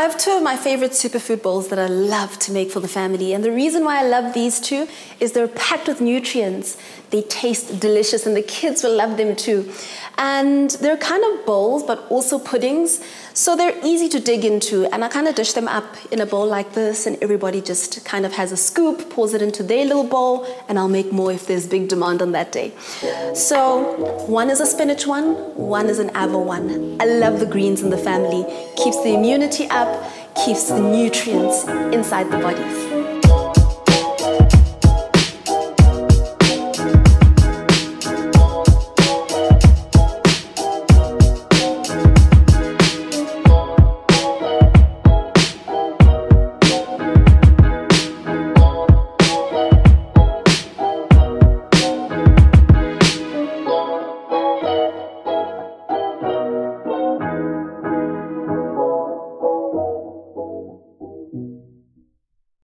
I have two of my favorite superfood bowls that I love to make for the family. And the reason why I love these two is they're packed with nutrients. They taste delicious and the kids will love them too. And they're kind of bowls, but also puddings. So they're easy to dig into. And I kind of dish them up in a bowl like this, and everybody just kind of has a scoop, pours it into their little bowl, and I'll make more if there's big demand on that day. So one is a spinach one, one is an avo one. I love the greens in the family. Keeps the immunity up, keeps the nutrients inside the bodies.